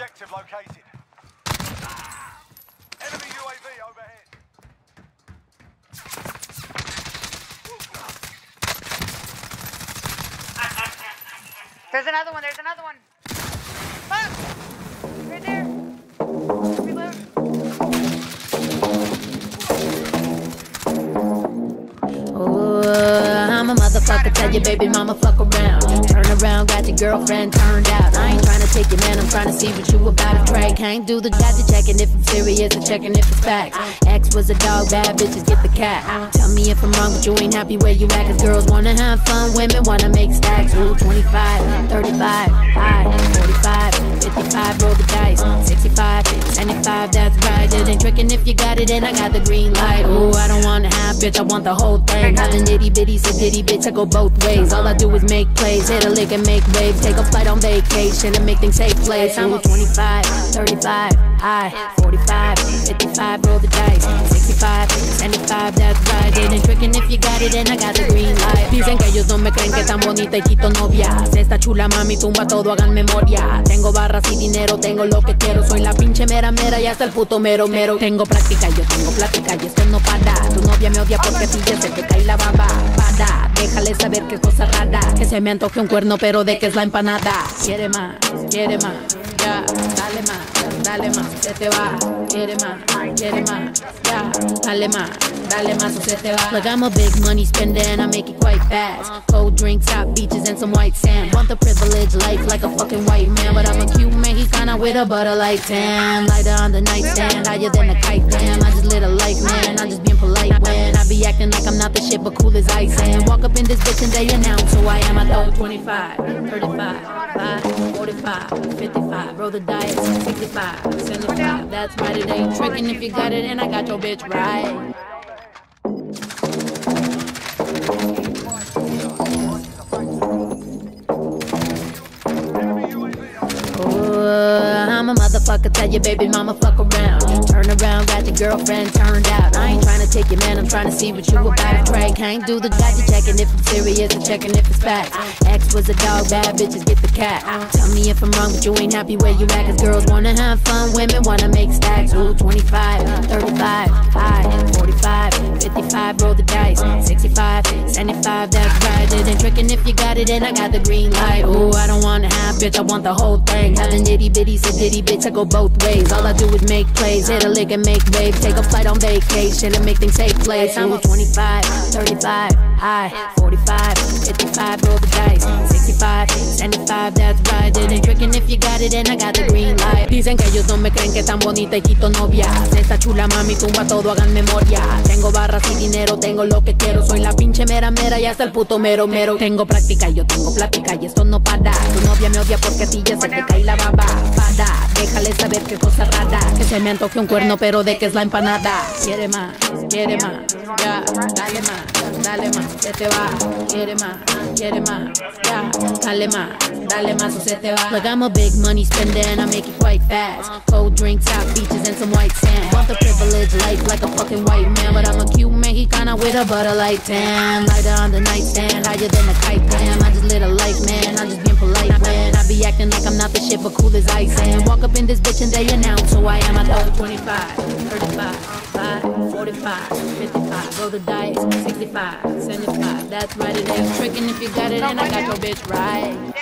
located. Enemy UAV overhead. There's another one. There's another one. Fuck! Right there. Reload. Ooh, I'm a motherfucker, tell your baby mama fuck around. Turn around, got your girlfriend turned out. I ain't trying to take your man, I'm trying to see what you about to try. Can't do the gadget checking if I'm serious or checking if it's facts. X was a dog, bad bitches get the cat. Tell me if I'm wrong, but you ain't happy where you at. Cause girls wanna have fun, women wanna make stacks. Ooh, 25, 35, high, 45, 55, roll the dice. 65, 75, that's right. It ain't tricking if you got it, and I got the green light. Ooh, I don't wanna have, bitch, I want the whole thing. Have the nitty bitty, so ditty, bitch, I go both ways. All I do is make plays, hit a lick and make waves. Take a flight on vacation and make things take place. I'm 25, 35, high, 45, 55, roll the dice. 65, 75, that's Dicen que ellos no me creen que tan bonita y quito novias. Esta chula mami tumba todo, hagan memoria. Tengo barras y dinero, tengo lo que quiero. Soy la pinche mera mera y hasta el puto mero mero. Tengo práctica, yo tengo plática y esto no para. Tu novia me odia porque si ya se te cae la baba. Para, déjale saber que es cosa rara. Que se me antoje un cuerno, pero de que es la empanada. Quiere más, quiere más. Ya, dale más, dale más, se te va. Quiere más, quiere más. Ya, dale más, dale más, se te va. Look, I'm a big money spender and I make it quite fast. Uh-huh. Cold drinks, hot beaches, and some white sand. Want the privileged life like a fucking white man, but I'm a cute Mexicana with a butter like tan. Lighter on the nightstand, higher than a kite. Damn, I just lit a life, man. I'm just being polite when I be acting like I'm not the shit, but cool as ice. And walk up in this bitch and they announce who I am. I throw 25, 35, 5, 45, 55. Roll the dice, 65, 75. That's right, it ain't tricking if you got it, and I got your bitch right. Ooh, I'm a motherfucker, tell your baby mama fuck around. Turn around, got your girlfriend turned out. I ain't trying to take your man, I'm trying to see what you about to try. Can't do the gadget checking if I'm serious or checking if it's facts. X was a dog, bad bitches get the cat. Tell me if I'm wrong, but you ain't happy where you at. Cause girls wanna have fun, women wanna make stacks. Ooh, 25, 35, high, 45, 55, roll the dice. 65, 75, that's right. It ain't tricking if you got it, and I got the green light. Ooh, I don't wanna have, bitch, I want the whole thing. Have the nitty bitty, so ditty, bitch, I go both ways. All I do is make plays, hit a lick and make waves. Take a flight on vacation and make things take place. I'm 25, 35, high, 45, 55, roll the dice. 65, 75, that's right. It ain't tricking if you got it, and I got the green light. Dicen que ellos no me creen que tan bonita y quito novias. Esta chula mami tumba todo, hagan memoria. Tengo barras y dinero, tengo lo que quiero. Soy la pinche mera mera y hasta el puto mero mero. Tengo práctica yo tengo plática y esto no para. Tu novia me odia porque a ti ya se te cae la baba. Para, déjale saber qué cosa rara. Que se me antoje un cuerno, pero de que es la empanada. Quiere más, quiere más. Ya, dale más, dale más, se te va. Quiere más, quiere más. Ya, dale más, dale más o se te va. Like I'm a big money spender and I make it quite fast. Cold drinks, hot beaches, and some white sand. Want the privileged life like a fucking white man, but I'm a cute Mexicana with a butter like tan. Lighter on the nightstand, higher than a kite. Damn, I just lit a light, man. I'm just being polite when I be acting like I'm not the shit, but cool as ice. And walk up in this bitch and they announce who I am. I throw 25, 35, 5, 45, 55. Roll the dice, 65, 75. That's right, it ain't tricking if you got it, and I got your bitch right.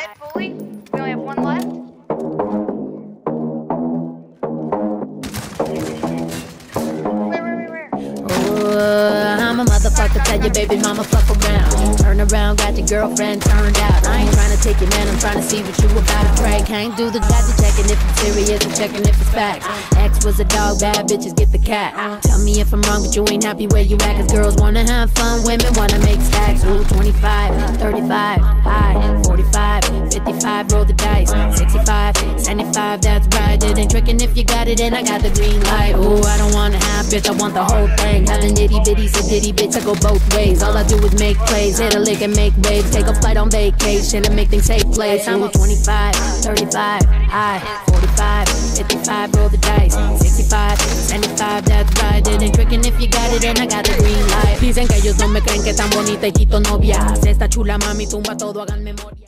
Motherfucker, your baby mama fuck around. Turn around, got your girlfriend turned out. I ain't trying to take your man, I'm trying to see what you about try. Can't do the gadget checking if it's serious or checking if it's facts. X was a dog, bad bitches get the cat. Tell me if I'm wrong, but you ain't happy where you at. Cause girls wanna have fun, women wanna make stacks. Ooh, 25, 35, high, 45, 55, roll the dice. 65, 75, that's right. It ain't tricking if you got it, and I got the green light. Ooh, I don't wanna have, bitch, I want the whole thing. Have the nitty bitty, so ditty, bitch, I go both ways. All I do is make plays, hit a lick and make waves. Take a flight on vacation and make things take place. Ooh, 25, 35, high, 45, 55, roll the dice. 65, 75, that's right. It ain't tricking if you got it, and I got the green light. Dicen que ellos no me creen que tan bonita y quito novias. Esta chula mami tumba todo, hagan memoria.